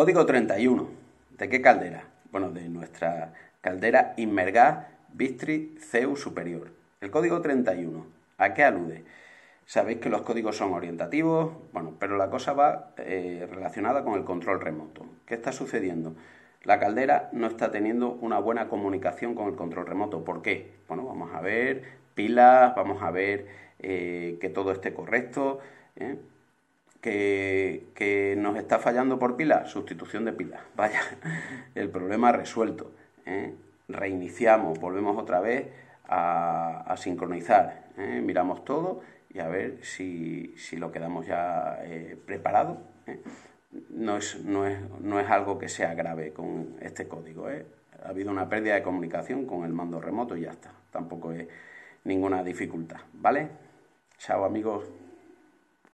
Código 31. ¿De qué caldera? Bueno, de nuestra caldera Inmergas Bistri CEU Superior. El código 31. ¿A qué alude? Sabéis que los códigos son orientativos, bueno, pero la cosa va eh, relacionada con el control remoto. ¿Qué está sucediendo? La caldera no está teniendo una buena comunicación con el control remoto. ¿Por qué? Bueno, vamos a ver pilas, vamos a ver eh, que todo esté correcto. ¿eh? Que, nos está fallando por pila, sustitución de pila. Vaya, el problema resuelto. ¿eh? Reiniciamos, volvemos otra vez a, sincronizar. ¿eh? Miramos todo y a ver si, lo quedamos ya eh, preparado. No, es, no, es, no es algo que sea grave con este código. Ha habido una pérdida de comunicación con el mando remoto y ya está. Tampoco es ninguna dificultad. ¿Vale? Chao amigos.